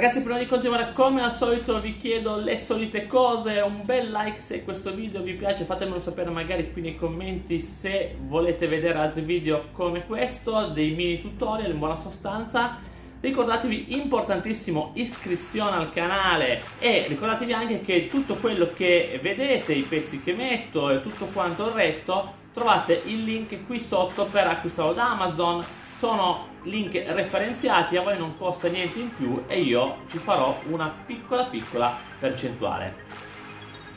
Ragazzi prima di continuare come al solito vi chiedo le solite cose, un bel like se questo video vi piace, fatemelo sapere magari qui nei commenti se volete vedere altri video come questo, dei mini tutorial in buona sostanza. Ricordatevi importantissimo iscrizione al canale e ricordatevi anche che tutto quello che vedete, i pezzi che metto e tutto quanto il resto trovate il link qui sotto per acquistarlo da Amazon sono link referenziati, a voi non costa niente in più e io ci farò una piccola piccola percentuale.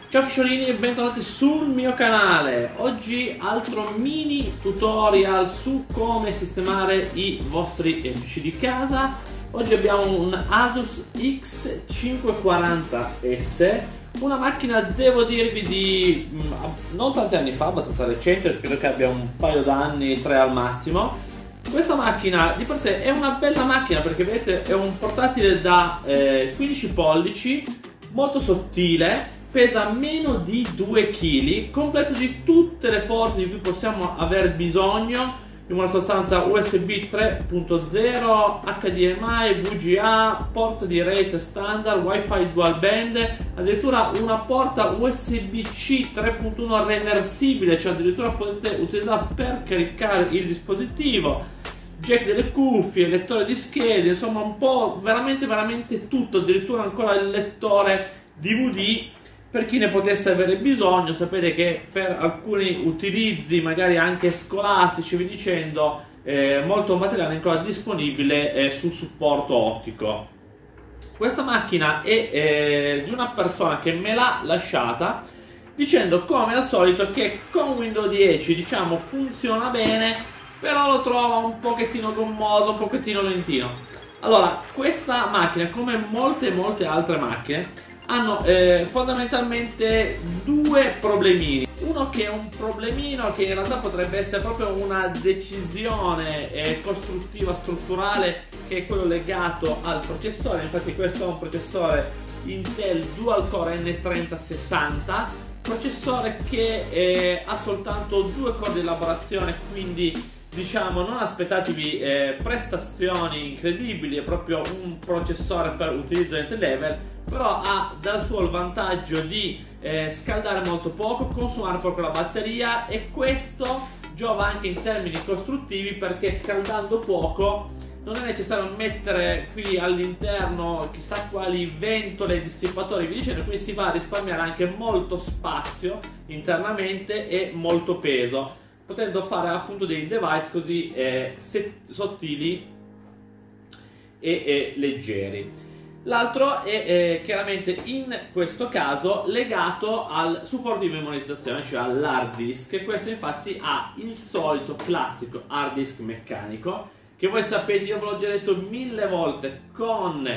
Ciao fisciolini e bentornati sul mio canale. Oggi altro mini tutorial su come sistemare i vostri PC di casa. Oggi abbiamo un Asus X540S, una macchina devo dirvi di mm, non tanti anni fa, abbastanza recente, credo che abbia un paio d'anni, tre al massimo. Questa macchina di per sé è una bella macchina perché vedete è un portatile da eh, 15 pollici, molto sottile, pesa meno di 2 kg, completo di tutte le porte di cui possiamo aver bisogno, in una sostanza USB 3.0, HDMI, VGA, porta di rete standard, WiFi dual band, addirittura una porta USB-C 3.1 reversibile, cioè addirittura potete utilizzarla per caricare il dispositivo jack delle cuffie, lettore di schede, insomma un po' veramente veramente tutto, addirittura ancora il lettore DVD per chi ne potesse avere bisogno, sapete che per alcuni utilizzi magari anche scolastici, vi dicendo, eh, molto materiale ancora disponibile eh, sul supporto ottico. Questa macchina è eh, di una persona che me l'ha lasciata dicendo come al solito che con Windows 10 diciamo funziona bene però lo trovo un pochettino gommoso, un pochettino lentino. Allora, questa macchina, come molte molte altre macchine, hanno eh, fondamentalmente due problemini. Uno che è un problemino che in realtà potrebbe essere proprio una decisione eh, costruttiva, strutturale, che è quello legato al processore. Infatti questo è un processore Intel Dual Core N3060, processore che eh, ha soltanto due core di elaborazione, quindi diciamo non aspettatevi eh, prestazioni incredibili è proprio un processore per utilizzo entry level però ha dal suo il vantaggio di eh, scaldare molto poco consumare poco la batteria e questo giova anche in termini costruttivi perché scaldando poco non è necessario mettere qui all'interno chissà quali ventole, dissipatori, vi dicendo, quindi si va a risparmiare anche molto spazio internamente e molto peso potendo fare appunto dei device così eh, sottili e, e, leggeri. L'altro è eh, chiaramente in questo caso legato al supporto di memorizzazione, cioè all'hard disk. Questo infatti ha il solito classico hard disk meccanico che voi sapete, io ve l'ho già detto mille volte, con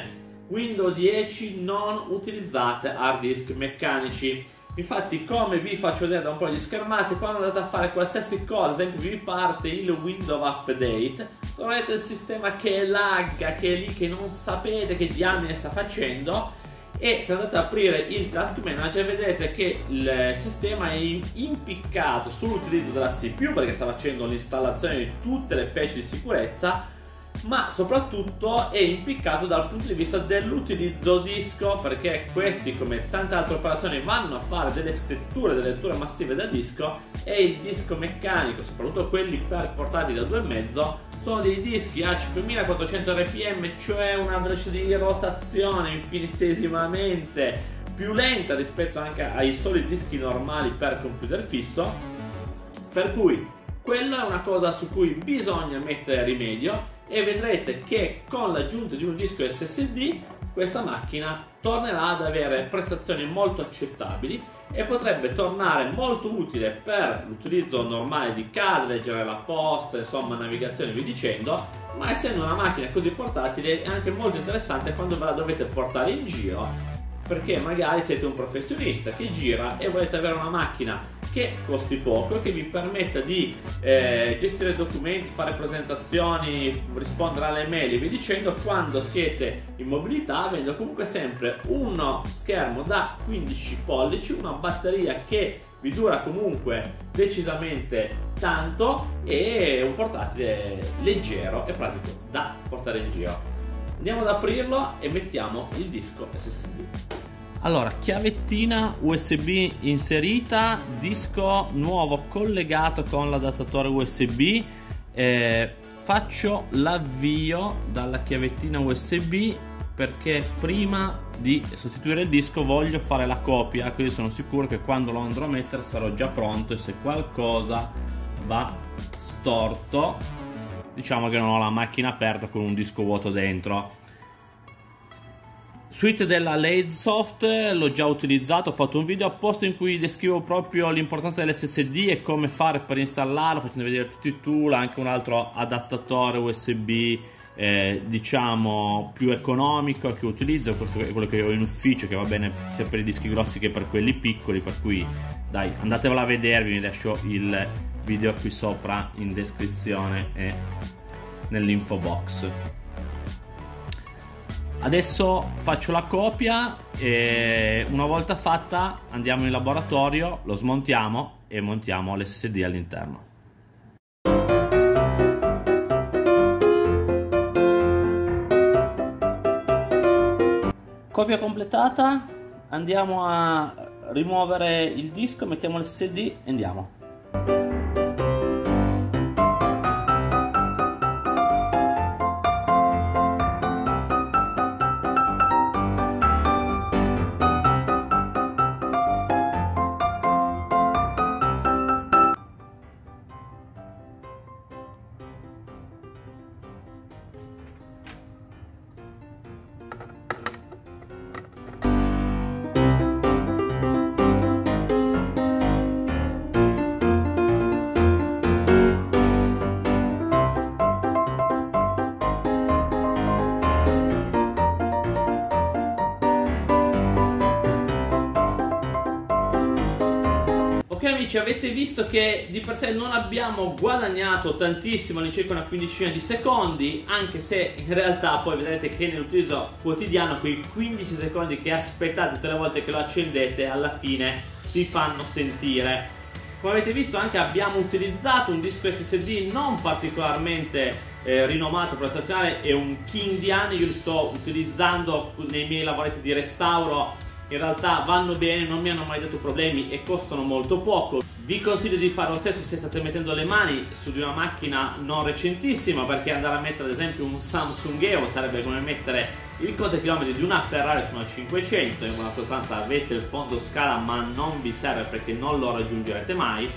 Windows 10 non utilizzate hard disk meccanici Infatti, come vi faccio vedere da un po' di schermate, quando andate a fare qualsiasi cosa, ad esempio vi parte il Windows Update, troverete il sistema che lagga, che è lì, che non sapete che diamine sta facendo. E se andate ad aprire il Task Manager vedrete che il sistema è impiccato sull'utilizzo della CPU perché sta facendo l'installazione di tutte le patch di sicurezza ma soprattutto è impiccato dal punto di vista dell'utilizzo disco perché questi come tante altre operazioni vanno a fare delle scritture, delle letture massive da disco e il disco meccanico, soprattutto quelli per portati da 2,5 sono dei dischi a 5400 rpm cioè una velocità di rotazione infinitesimamente più lenta rispetto anche ai soli dischi normali per computer fisso. Per cui quello è una cosa su cui bisogna mettere rimedio e vedrete che con l'aggiunta di un disco SSD questa macchina tornerà ad avere prestazioni molto accettabili e potrebbe tornare molto utile per l'utilizzo normale di casa, leggere la posta, insomma navigazione via dicendo, ma essendo una macchina così portatile è anche molto interessante quando ve la dovete portare in giro perché magari siete un professionista che gira e volete avere una macchina che costi poco e che vi permetta di eh, gestire documenti, fare presentazioni, rispondere alle mail e vi dicendo quando siete in mobilità avendo comunque sempre uno schermo da 15 pollici, una batteria che vi dura comunque decisamente tanto e un portatile leggero e pratico da portare in giro. Andiamo ad aprirlo e mettiamo il disco SSD. Allora, chiavettina USB inserita, disco nuovo collegato con l'adattatore USB. Eh, faccio l'avvio dalla chiavettina USB perché prima di sostituire il disco voglio fare la copia, quindi sono sicuro che quando lo andrò a mettere sarò già pronto e se qualcosa va storto, diciamo che non ho la macchina aperta con un disco vuoto dentro. Suite della Soft l'ho già utilizzato, ho fatto un video apposta in cui descrivo proprio l'importanza dell'SSD e come fare per installarlo, facendo vedere tutti i tool, anche un altro adattatore USB eh, diciamo più economico che utilizzo, questo è quello che ho in ufficio che va bene sia per i dischi grossi che per quelli piccoli, per cui dai andatevela a vedervi, vi lascio il video qui sopra in descrizione e nell'info box. Adesso faccio la copia e una volta fatta andiamo in laboratorio, lo smontiamo e montiamo l'SSD all'interno. Copia completata, andiamo a rimuovere il disco, mettiamo l'SSD e andiamo. Ok amici avete visto che di per sé non abbiamo guadagnato tantissimo all'incirca una quindicina di secondi anche se in realtà poi vedrete che nell'utilizzo quotidiano quei 15 secondi che aspettate tutte le volte che lo accendete alla fine si fanno sentire. Come avete visto anche abbiamo utilizzato un disco SSD non particolarmente eh, rinomato per è un Kindian io li sto utilizzando nei miei lavoretti di restauro in realtà vanno bene, non mi hanno mai dato problemi e costano molto poco. Vi consiglio di fare lo stesso se state mettendo le mani su di una macchina non recentissima perché andare a mettere ad esempio un Samsung Evo sarebbe come mettere il conto chilometri di una Ferrari su una 500 in buona sostanza avete il fondo scala ma non vi serve perché non lo raggiungerete mai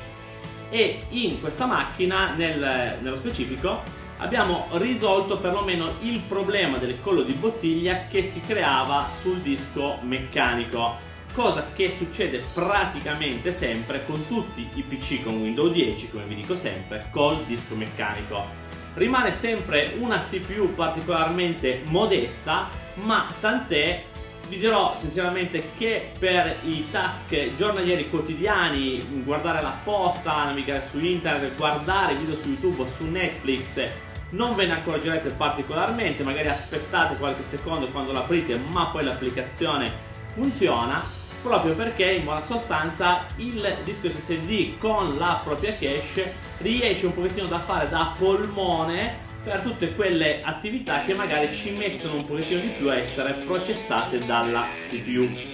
e in questa macchina nel, nello specifico abbiamo risolto perlomeno il problema del collo di bottiglia che si creava sul disco meccanico cosa che succede praticamente sempre con tutti i PC con Windows 10 come vi dico sempre col disco meccanico. Rimane sempre una CPU particolarmente modesta ma tant'è vi dirò sinceramente che per i task giornalieri quotidiani, guardare la posta, navigare su internet, guardare video su YouTube o su Netflix, non ve ne accorgerete particolarmente, magari aspettate qualche secondo quando l'aprite, ma poi l'applicazione funziona proprio perché in buona sostanza il disco SSD con la propria cache riesce un pochettino da fare da polmone per tutte quelle attività che magari ci mettono un pochettino di più a essere processate dalla CPU.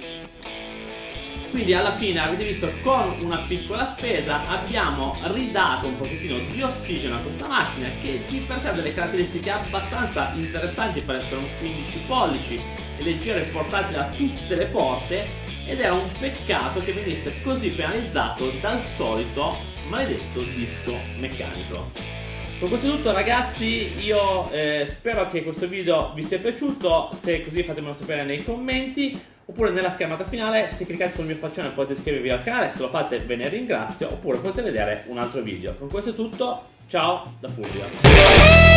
Quindi alla fine avete visto con una piccola spesa abbiamo ridato un pochettino di ossigeno a questa macchina che di per sé ha delle caratteristiche abbastanza interessanti per essere un 15 pollici e leggero e portatile a tutte le porte ed era un peccato che venisse così penalizzato dal solito maledetto disco meccanico. Con questo è tutto ragazzi, io eh, spero che questo video vi sia piaciuto, se così fatemelo sapere nei commenti oppure nella schermata finale se cliccate sul mio faccione potete iscrivervi al canale, se lo fate ve ne ringrazio oppure potete vedere un altro video. Con questo è tutto, ciao da Fulvio.